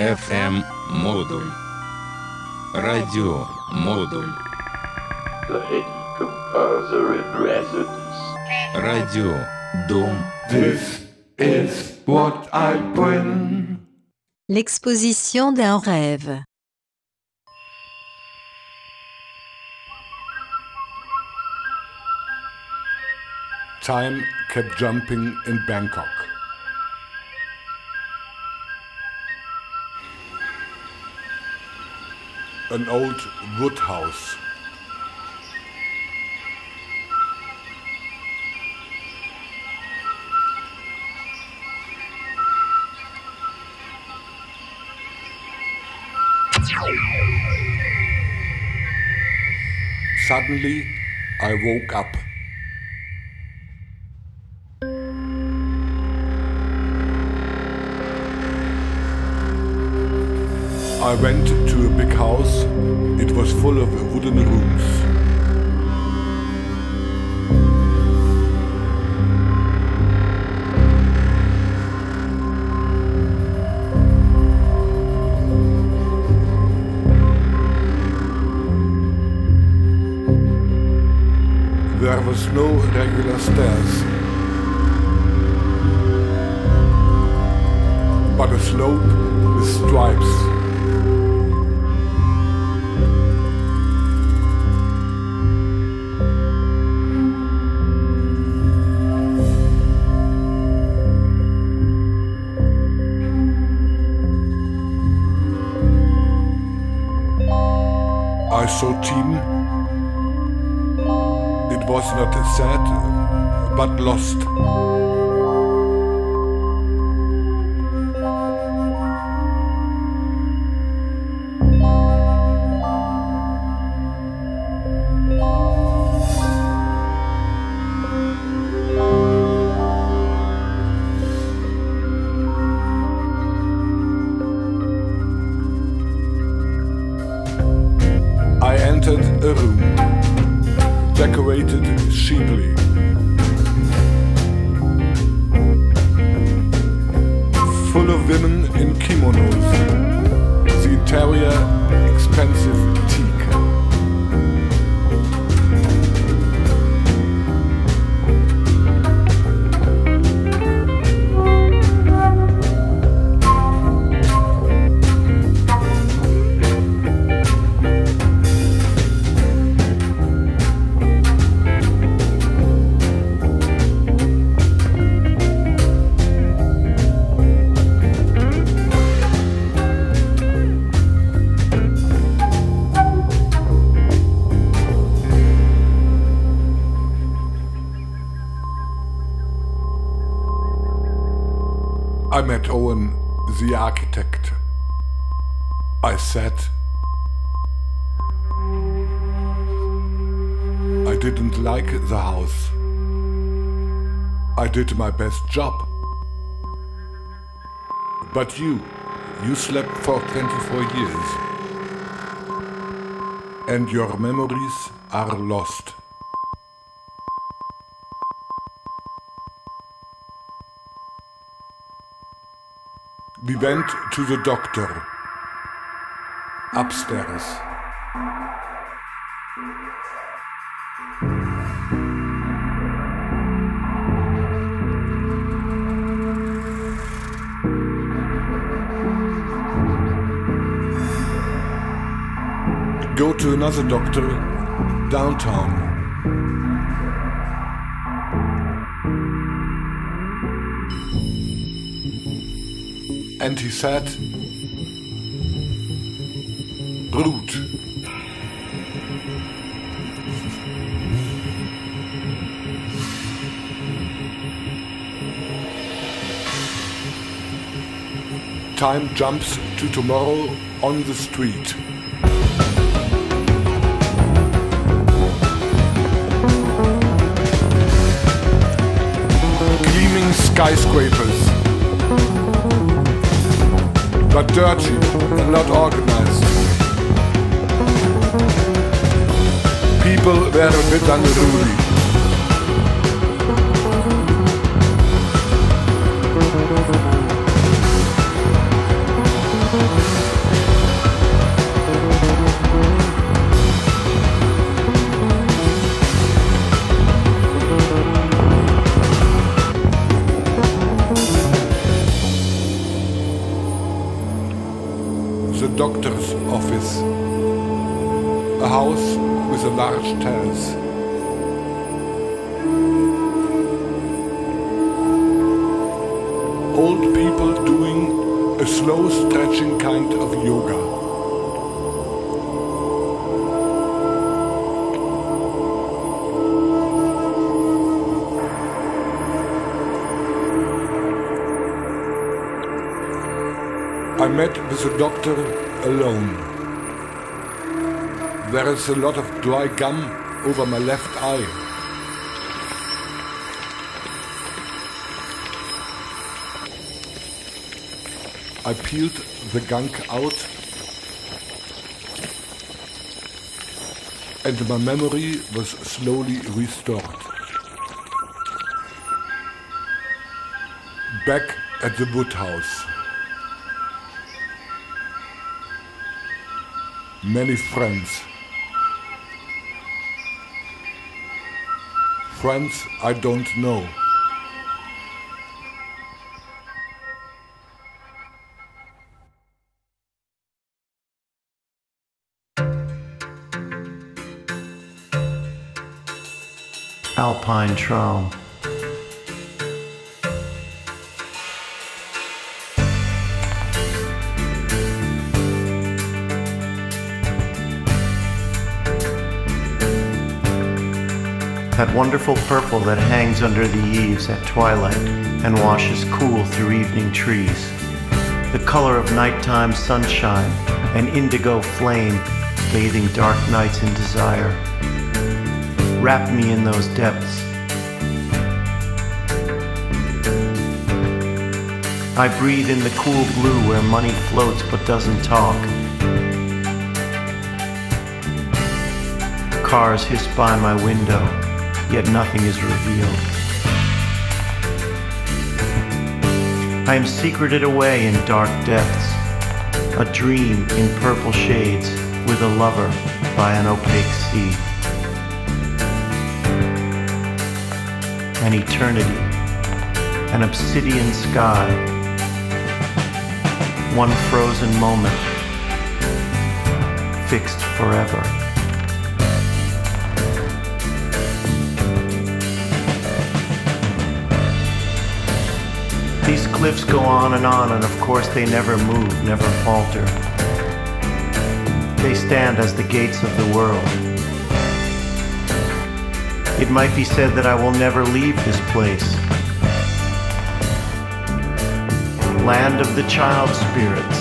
FM модуль. Радио модуль. The hidden composer in residence. Радио Дом. This is what I bring. L'exposition d'un rêve. Time kept jumping in Bangkok. An old wood house. Suddenly, I woke up. I went to a big house. It was full of wooden rooms. There was no regular stairs, but a slope with stripes. I Tim. It was not sad, but lost. Did my best job. But you, you slept for 24 years. And your memories are lost. We went to the doctor. Upstairs. Another doctor downtown. And he said, Root. Time jumps to tomorrow on the street. Skyscrapers but dirty and not organized. People were a bit unruly. A large terrace. Old people doing a slow stretching kind of yoga. I met with the doctor alone. There is a lot of dry gum over my left eye. I peeled the gunk out and my memory was slowly restored. Back at the wood house. Many friends. Friends I don't know. Alpine Traum. That wonderful purple that hangs under the eaves at twilight and washes cool through evening trees. The color of nighttime sunshine, an indigo flame bathing dark nights in desire. Wrap me in those depths. I breathe in the cool blue where money floats but doesn't talk. Cars hiss by my window, yet nothing is revealed. I am secreted away in dark depths, a dream in purple shades with a lover by an opaque sea. An eternity, an obsidian sky, one frozen moment, fixed forever. Cliffs go on and on, and of course they never move, never falter. They stand as the gates of the world. It might be said that I will never leave this place. Land of the child spirits.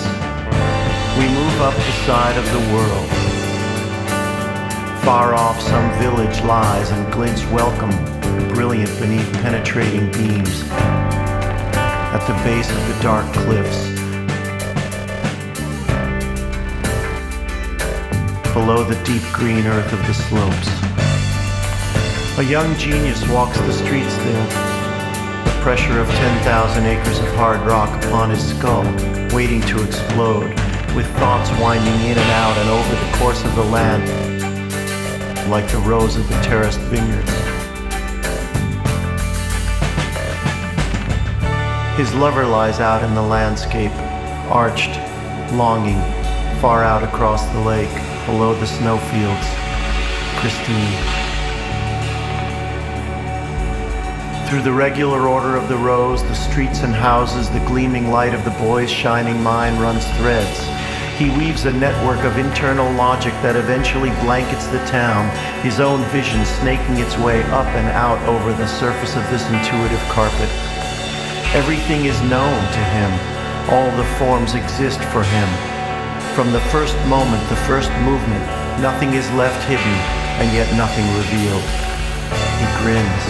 We move up the side of the world. Far off some village lies and glints welcome, brilliant beneath penetrating beams at the base of the dark cliffs. Below the deep green earth of the slopes. A young genius walks the streets there. The pressure of 10,000 acres of hard rock upon his skull, waiting to explode, with thoughts winding in and out and over the course of the land, like the rows of the terraced vineyards. His lover lies out in the landscape, arched, longing, far out across the lake, below the snowfields, Christine. Through the regular order of the rows, the streets and houses, the gleaming light of the boy's shining mind runs threads. He weaves a network of internal logic that eventually blankets the town, his own vision snaking its way up and out over the surface of this intuitive carpet. Everything is known to him. All the forms exist for him. From the first moment, the first movement, nothing is left hidden, and yet nothing revealed. He grins.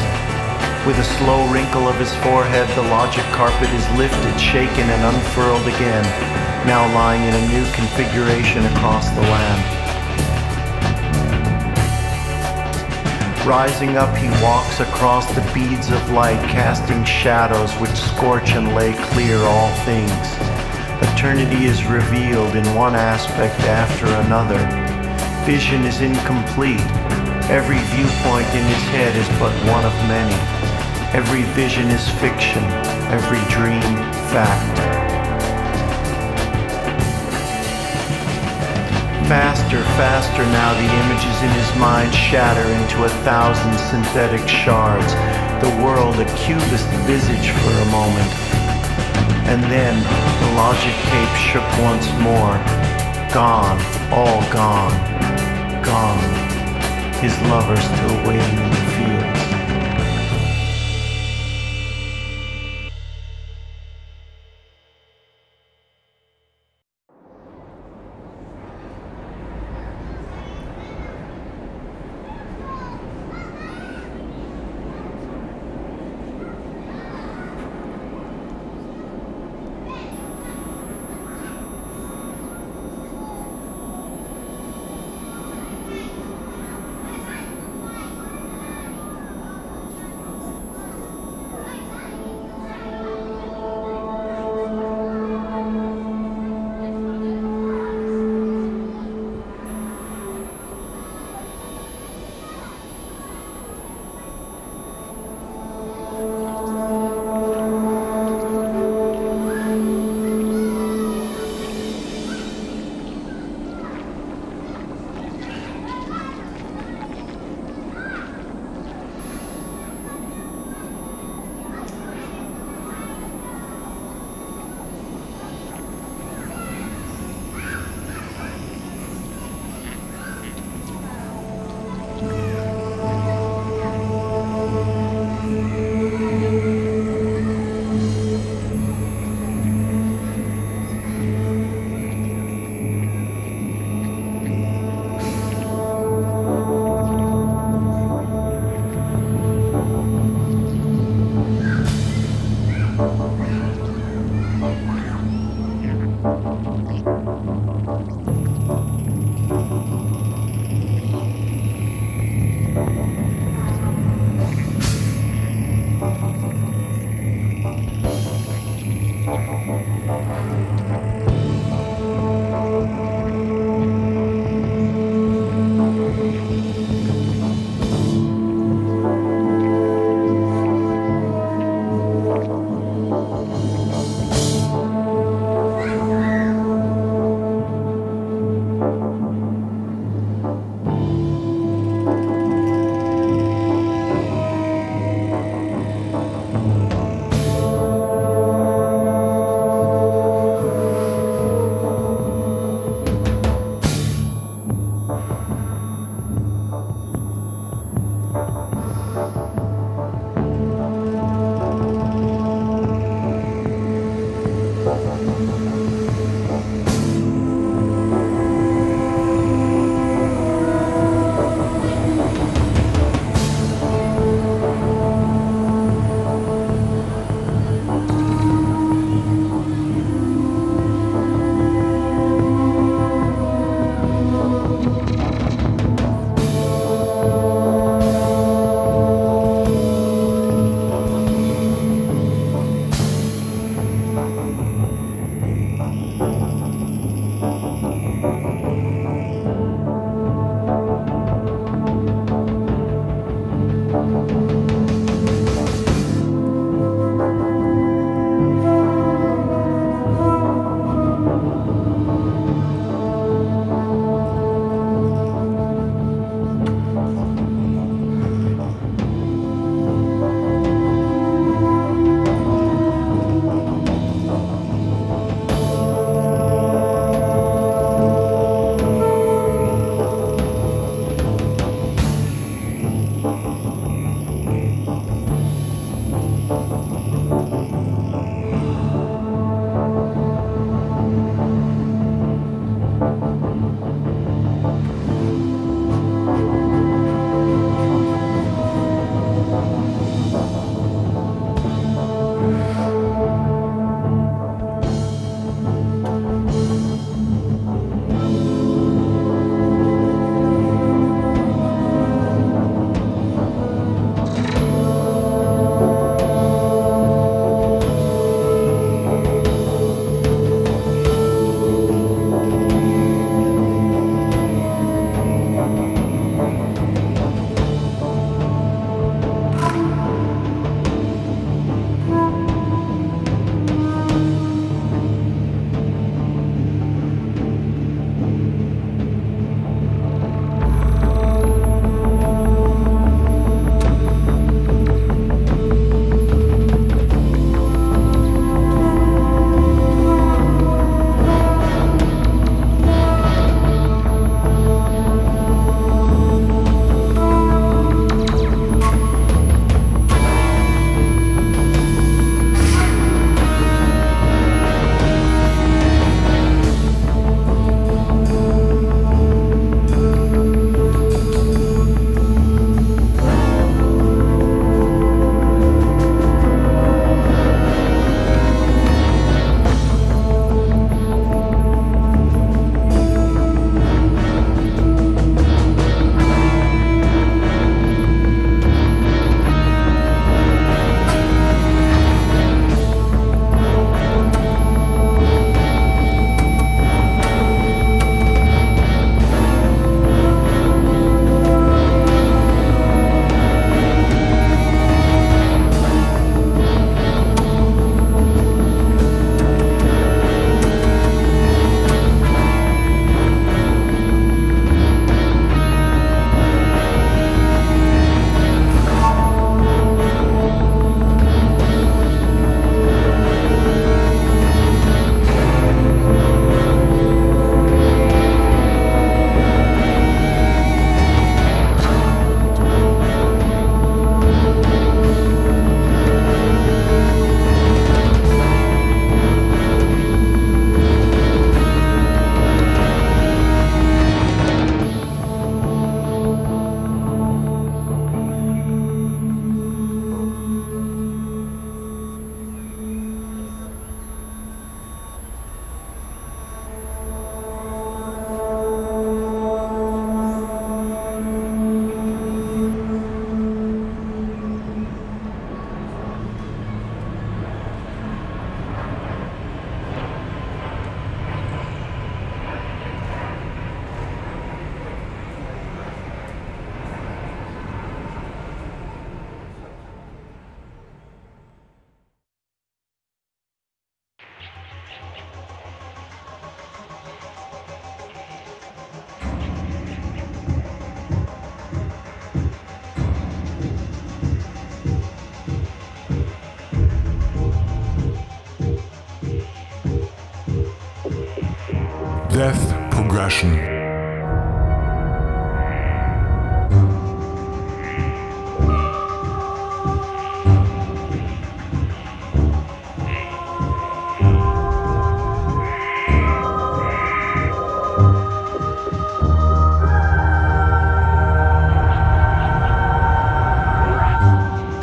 With a slow wrinkle of his forehead, the logic carpet is lifted, shaken, and unfurled again, now lying in a new configuration across the land. Rising up, he walks across the beads of light, casting shadows which scorch and lay clear all things. Eternity is revealed in one aspect after another. Vision is incomplete. Every viewpoint in his head is but one of many. Every vision is fiction, every dream fact. Faster, faster now the images in his mind shatter into a thousand synthetic shards, the world a cubist visage for a moment. And then the logic tape shook once more. Gone, all gone, gone. His lover still waiting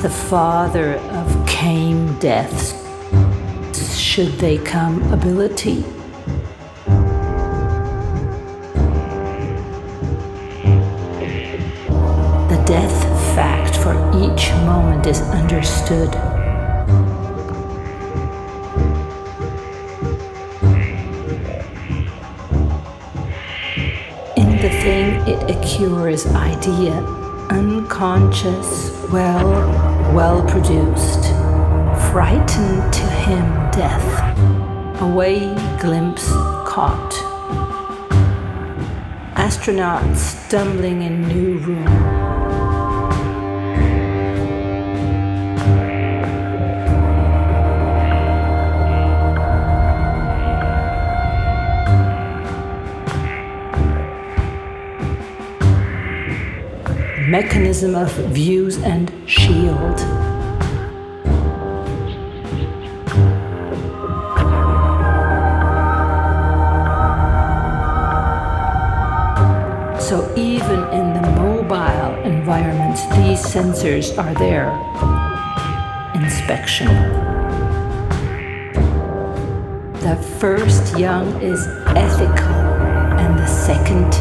the father of came deaths, should they come ability. Each moment is understood. In the thing it accures idea, unconscious, well, well produced, frightened to him death, away glimpse caught. Astronauts stumbling in new room. Mechanism of views and shield. So even in the mobile environments, these sensors are there. Inspection. The first young is ethical, and the second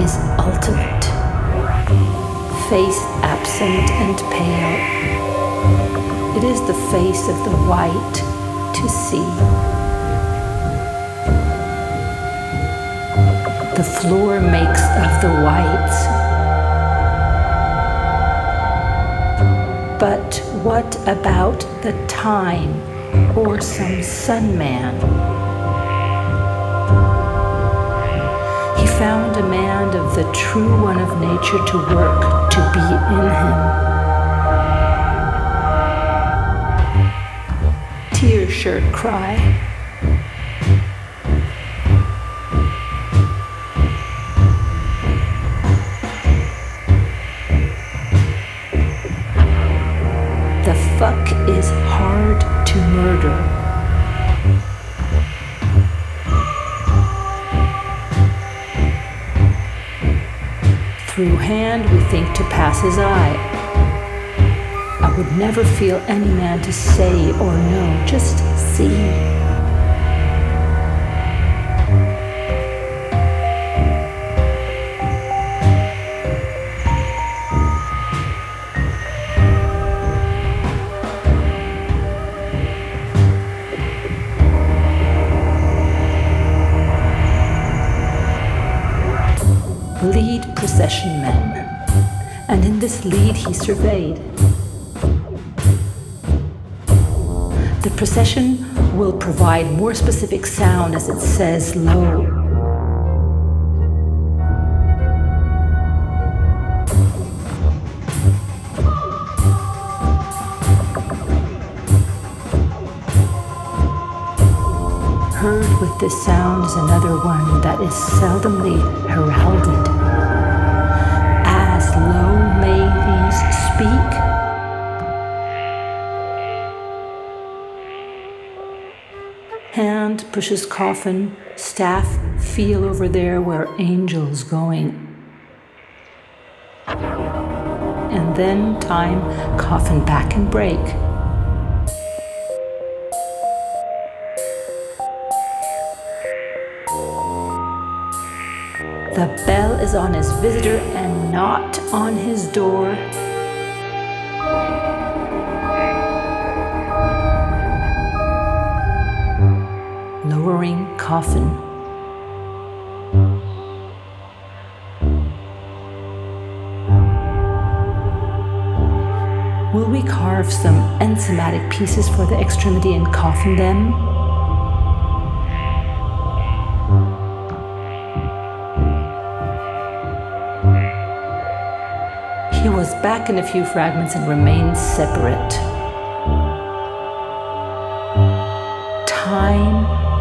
is ultimate face absent and pale. It is the face of the white to see. The floor makes of the whites. But what about the time or some sun man? He found a man of the true one of nature to work, to be in him. Tear shirt cry. Hand we think to pass his eye. I would never feel any man to say or know, just see. He surveyed. The procession will provide more specific sound as it says low. Heard with this sound is another one that is seldomly heralded. Speak. Hand pushes coffin, staff feel over there where angel's going. And then time coffin back and break. The bell is on his visitor and not on his door. Coffin. Will we carve some enzymatic pieces for the extremity and coffin them? He was back in a few fragments and remained separate.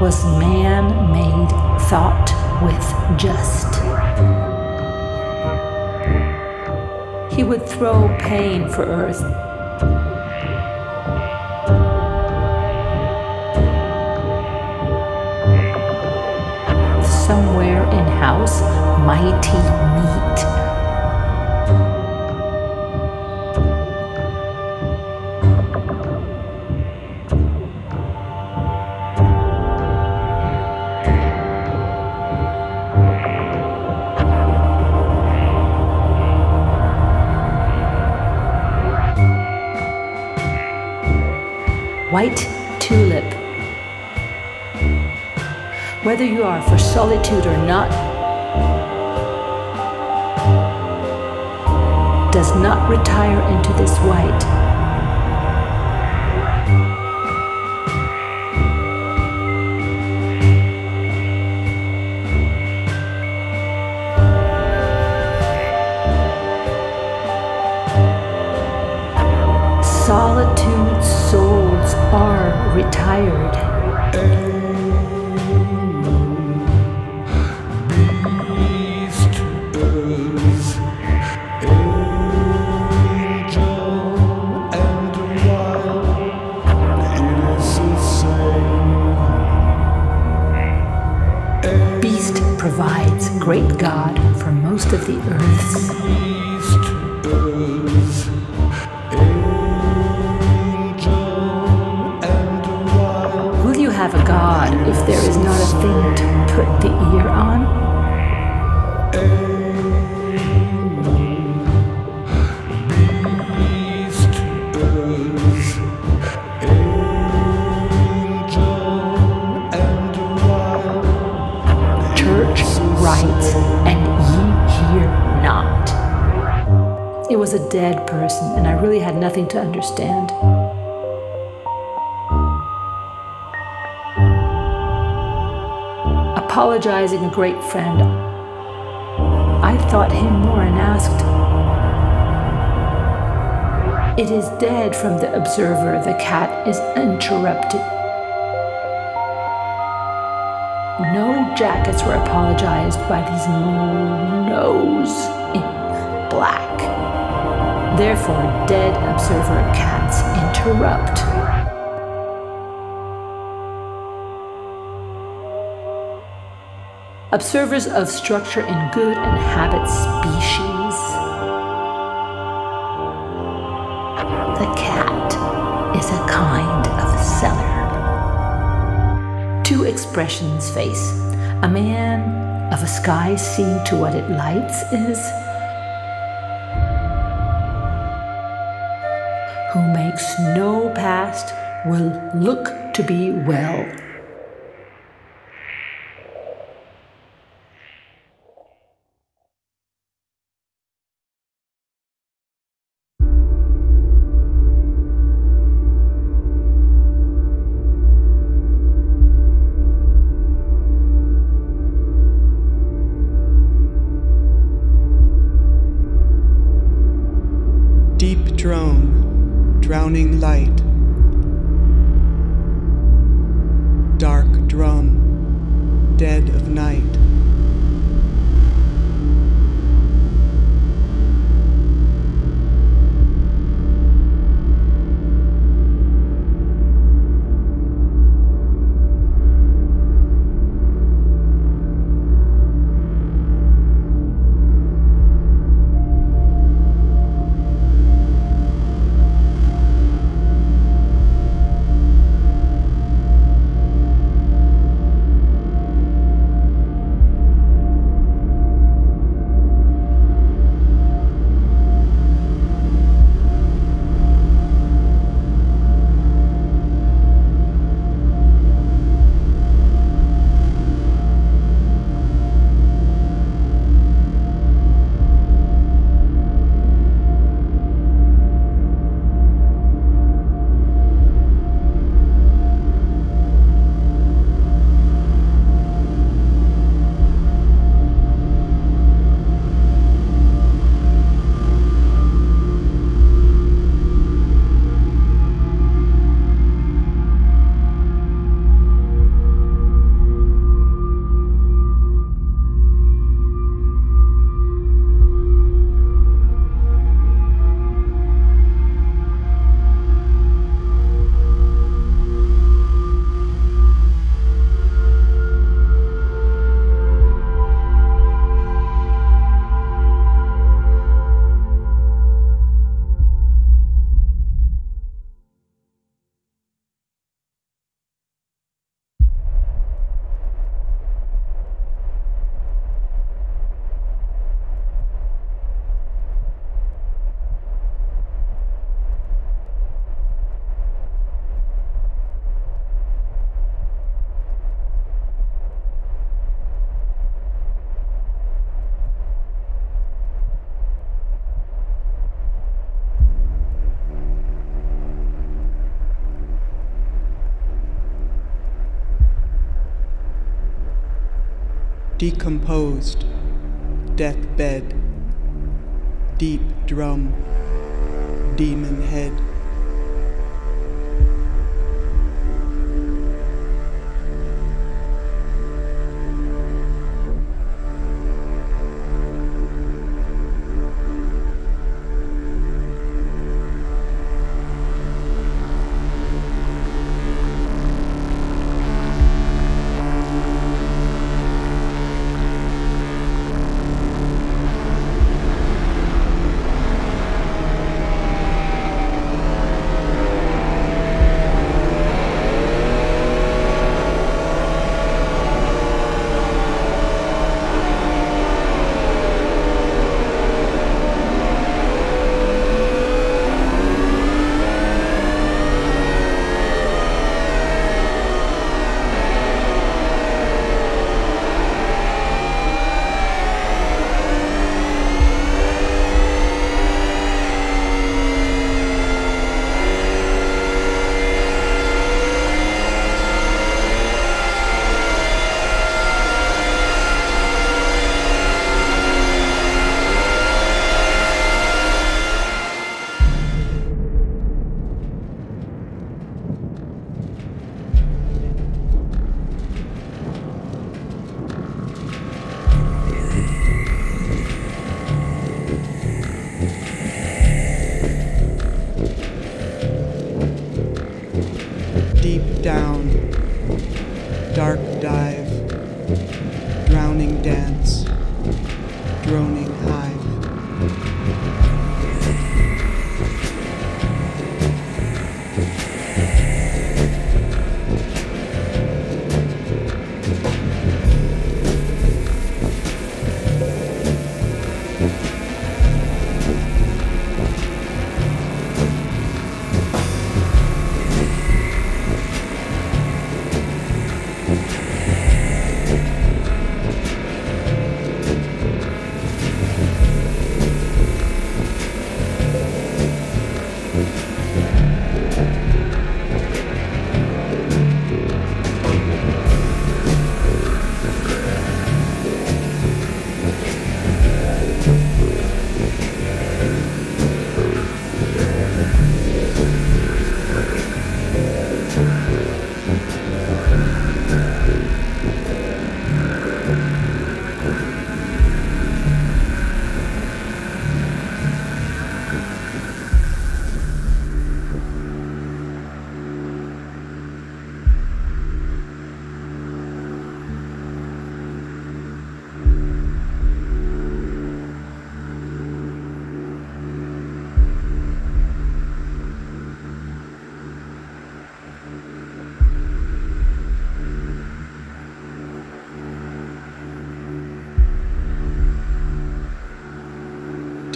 Was man made thought. with just. He would throw pain for earth. Somewhere in house, mighty meat. White tulip. Whether you are for solitude or not, does not retire into this white. Same. Beast provides great God for most of the earth's. Person, and I really had nothing to understand. Apologizing a great friend, I thought him more and asked, It is dead from the observer, the cat is interrupted. No jackets were apologized by these monos in black. Therefore, dead observer cats interrupt. Observers of structure in good and habit species. The cat is a kind of cellar. two expressions face a man of a sky seen to what it lights is makes no past will look to be well. Deep drone, drowning light. Dark drum, dead of night. Decomposed, deathbed, deep drum, demon head.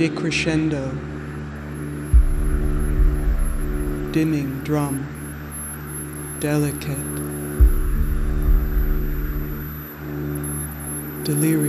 Decrescendo, dimming drum, delicate, delirium.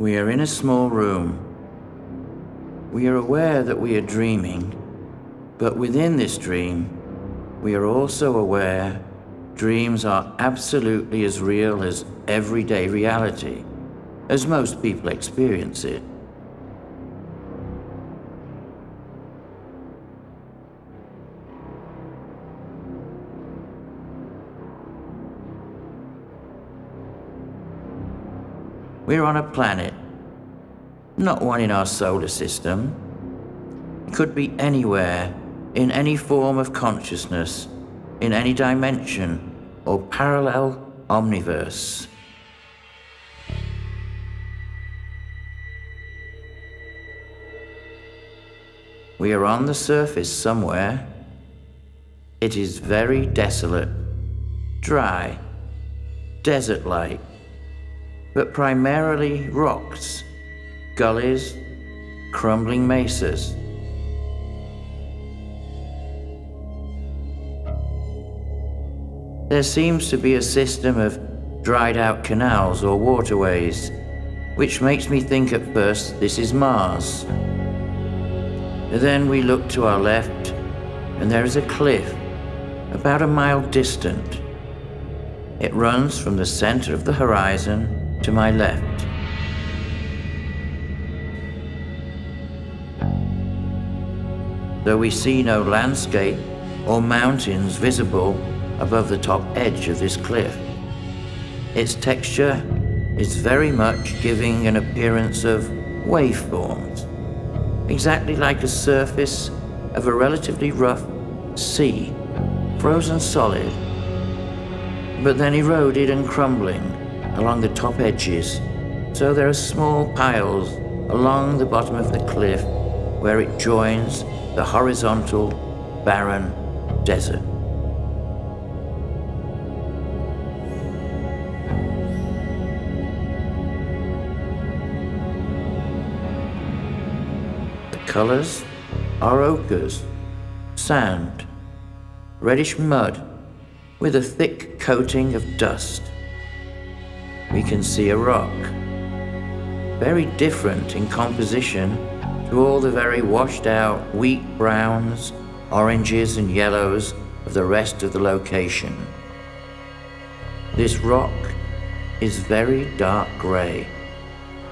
We are in a small room. We are aware that we are dreaming, but within this dream, we are also aware dreams are absolutely as real as everyday reality, as most people experience it. We're on a planet, not one in our solar system. It could be anywhere, in any form of consciousness, in any dimension or parallel omniverse. We are on the surface somewhere. It is very desolate, dry, desert like but primarily rocks, gullies, crumbling mesas. There seems to be a system of dried out canals or waterways, which makes me think at first this is Mars. Then we look to our left, and there is a cliff about a mile distant. It runs from the center of the horizon to my left. Though we see no landscape or mountains visible above the top edge of this cliff, its texture is very much giving an appearance of waveforms, exactly like a surface of a relatively rough sea, frozen solid, but then eroded and crumbling along the top edges, so there are small piles along the bottom of the cliff where it joins the horizontal, barren desert. The colors are ochres, sand, reddish mud with a thick coating of dust we can see a rock. Very different in composition to all the very washed out wheat browns, oranges, and yellows of the rest of the location. This rock is very dark grey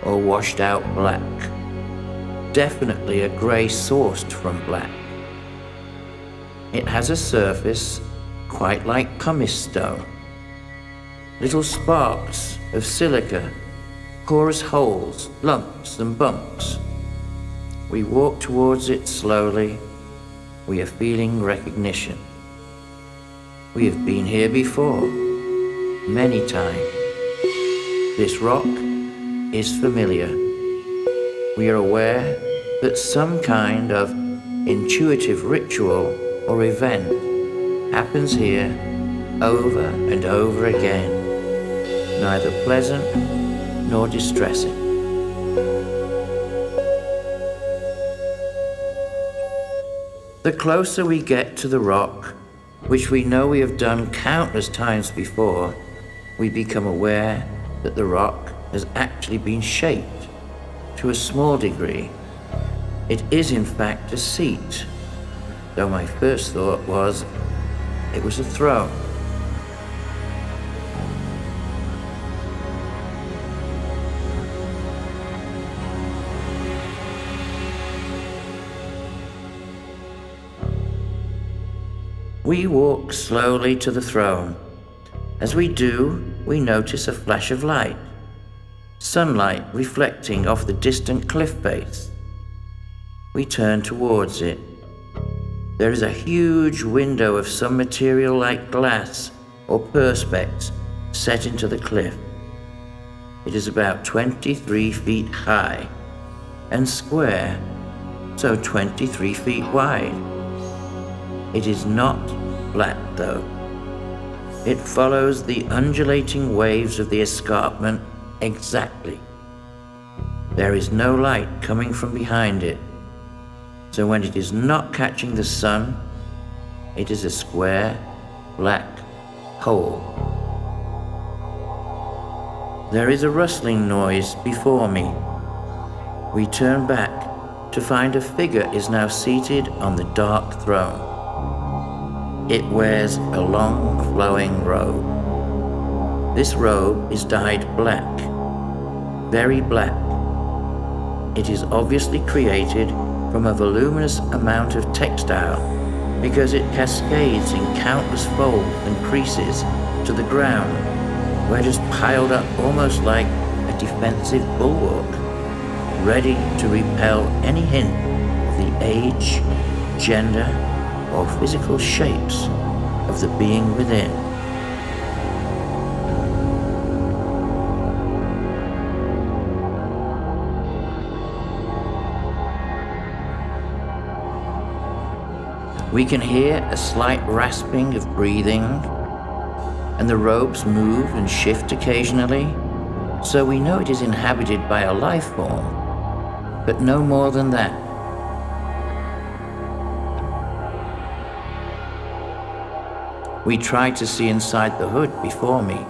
or washed out black. Definitely a grey sourced from black. It has a surface quite like pumice stone. Little sparks of silica, porous holes, lumps, and bumps. We walk towards it slowly. We are feeling recognition. We have been here before, many times. This rock is familiar. We are aware that some kind of intuitive ritual or event happens here over and over again neither pleasant nor distressing. The closer we get to the rock, which we know we have done countless times before, we become aware that the rock has actually been shaped to a small degree. It is, in fact, a seat, though my first thought was it was a throne. We walk slowly to the throne. As we do, we notice a flash of light, sunlight reflecting off the distant cliff face. We turn towards it. There is a huge window of some material like glass or perspex set into the cliff. It is about 23 feet high and square, so 23 feet wide. It is not flat, though. It follows the undulating waves of the escarpment exactly. There is no light coming from behind it, so when it is not catching the sun, it is a square, black hole. There is a rustling noise before me. We turn back to find a figure is now seated on the dark throne. It wears a long flowing robe. This robe is dyed black, very black. It is obviously created from a voluminous amount of textile because it cascades in countless folds and creases to the ground, where it is piled up almost like a defensive bulwark, ready to repel any hint of the age, gender, or physical shapes of the being within. We can hear a slight rasping of breathing, and the robes move and shift occasionally, so we know it is inhabited by a life form, but no more than that. We try to see inside the hood before me.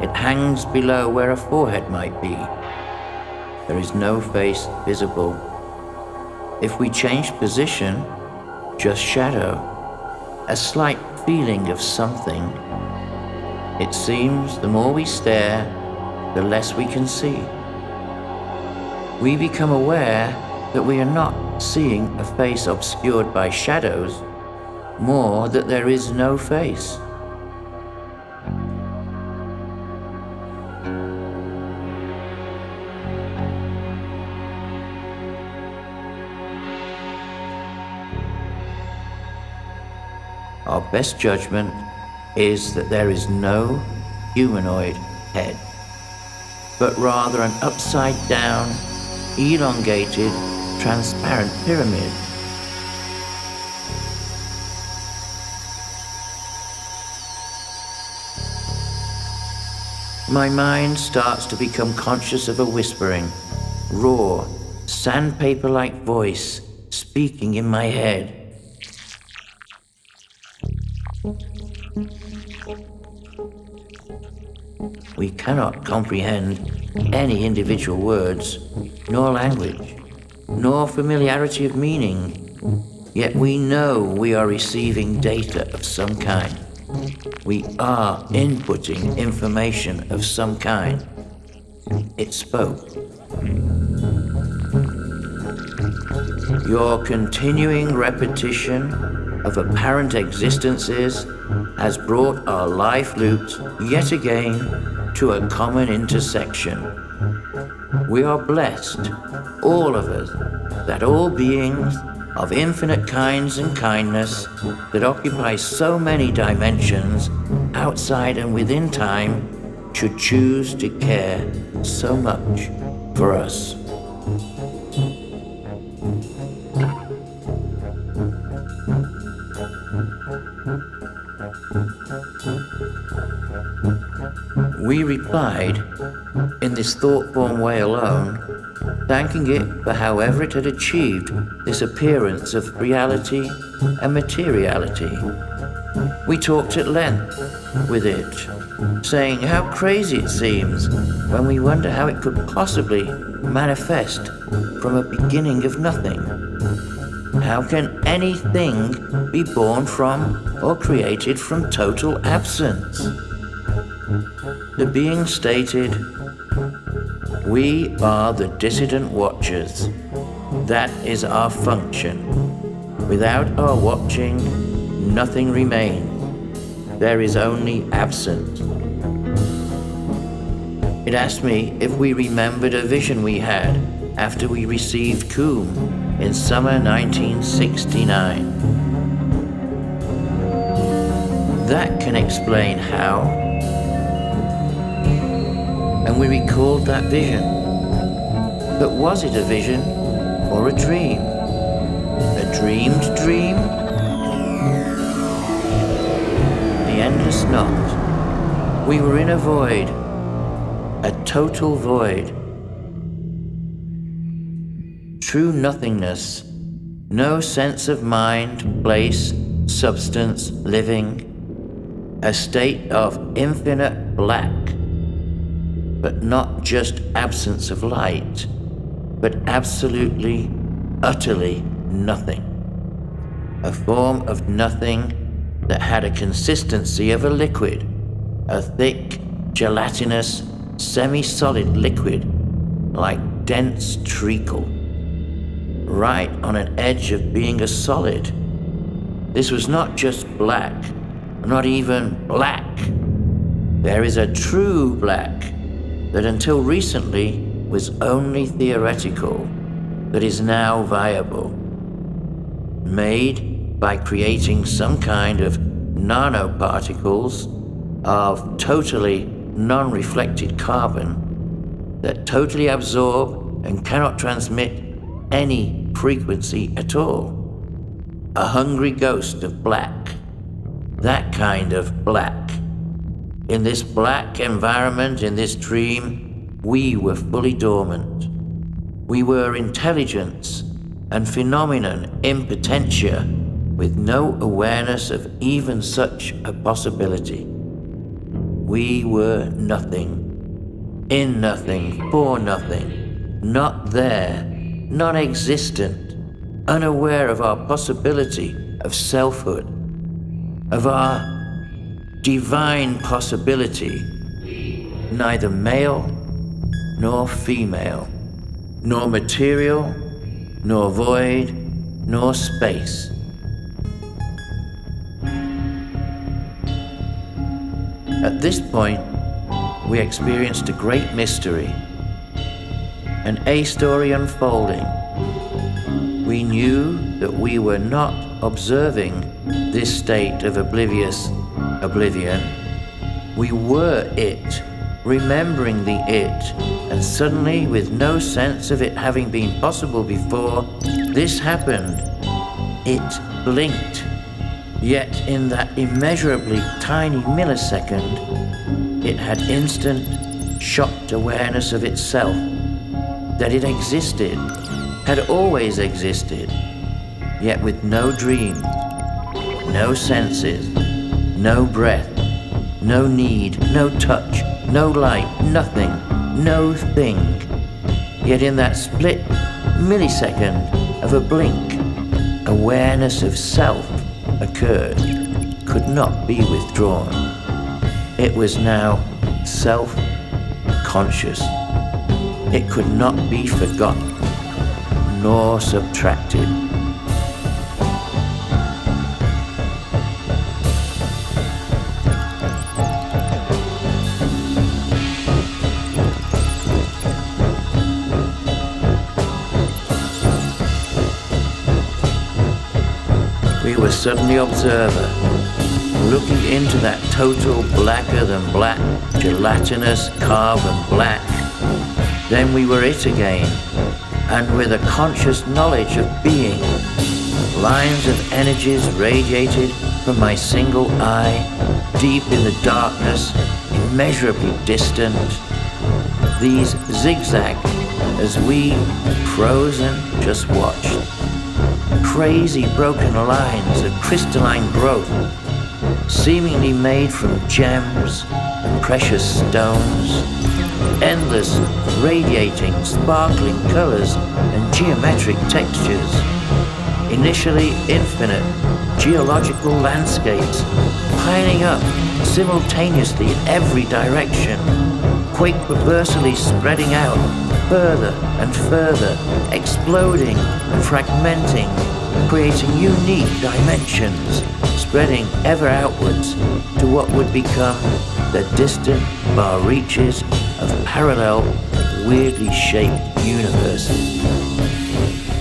It hangs below where a forehead might be. There is no face visible. If we change position, just shadow, a slight feeling of something. It seems the more we stare, the less we can see. We become aware that we are not seeing a face obscured by shadows, more that there is no face. Our best judgment is that there is no humanoid head, but rather an upside down, elongated, transparent pyramid. My mind starts to become conscious of a whispering, raw, sandpaper like voice speaking in my head. We cannot comprehend any individual words, nor language, nor familiarity of meaning, yet we know we are receiving data of some kind. We are inputting information of some kind. It spoke. Your continuing repetition of apparent existences has brought our life loops yet again to a common intersection. We are blessed, all of us, that all beings of infinite kinds and kindness that occupy so many dimensions outside and within time should choose to care so much for us. We replied, in this thought-born way alone, thanking it for however it had achieved this appearance of reality and materiality. We talked at length with it, saying how crazy it seems when we wonder how it could possibly manifest from a beginning of nothing. How can anything be born from or created from total absence? The being stated, We are the dissident watchers. That is our function. Without our watching, nothing remains. There is only absence. It asked me if we remembered a vision we had after we received COUM in summer 1969. That can explain how. And we recalled that vision. But was it a vision or a dream? A dreamed dream? The endless knot. We were in a void, a total void true nothingness, no sense of mind, place, substance, living, a state of infinite black. But not just absence of light, but absolutely, utterly nothing. A form of nothing that had a consistency of a liquid, a thick, gelatinous, semi solid liquid like dense treacle, right on an edge of being a solid. This was not just black, not even black. There is a true black that until recently was only theoretical, that is now viable. Made by creating some kind of nanoparticles of totally non reflected carbon that totally absorb and cannot transmit any frequency at all. A hungry ghost of black. That kind of black. In this black environment, in this dream, we were fully dormant. We were intelligence and phenomenon in potentia with no awareness of even such a possibility. We were nothing, in nothing, for nothing, not there, non existent, unaware of our possibility of selfhood, of our divine possibility, neither male nor female, nor material, nor void, nor space. At this point, we experienced a great mystery, an A story unfolding. We knew that we were not observing this state of oblivious oblivion. We were it, remembering the it, and suddenly, with no sense of it having been possible before, this happened. It blinked. Yet, in that immeasurably tiny millisecond, it had instant, shocked awareness of itself, that it existed, had always existed, yet with no dream, no senses, no breath, no need, no touch, no light, nothing, no thing. Yet in that split millisecond of a blink, awareness of self occurred, could not be withdrawn. It was now self conscious. It could not be forgotten nor subtracted. Suddenly observer, looking into that total blacker than black, gelatinous carbon black. Then we were it again, and with a conscious knowledge of being, lines of energies radiated from my single eye, deep in the darkness, immeasurably distant. These zigzag as we, frozen, just watched crazy broken lines of crystalline growth, seemingly made from gems and precious stones, endless, radiating, sparkling colors and geometric textures, initially infinite geological landscapes piling up simultaneously in every direction, quake reversely spreading out further and further, exploding and fragmenting, creating unique dimensions, spreading ever outwards to what would become the distant far reaches of parallel, weirdly shaped universes.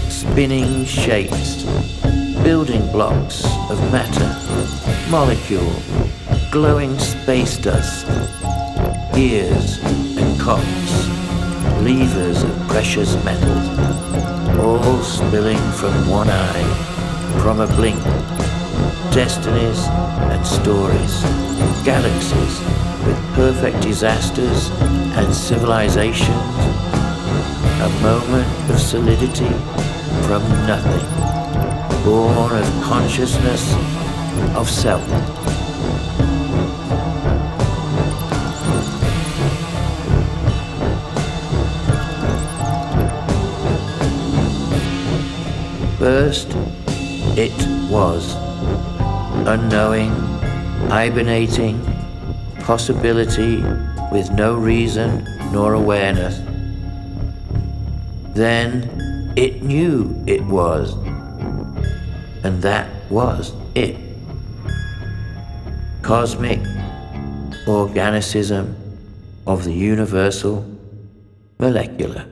Spinning shapes, building blocks of matter, molecule, glowing space dust, gears and cocks levers of precious metals, all spilling from one eye, from a blink. Destinies and stories, galaxies with perfect disasters and civilizations. A moment of solidity from nothing, born of consciousness of self. First, it was. Unknowing, hibernating, possibility with no reason nor awareness. Then it knew it was. And that was it. Cosmic organicism of the universal molecular.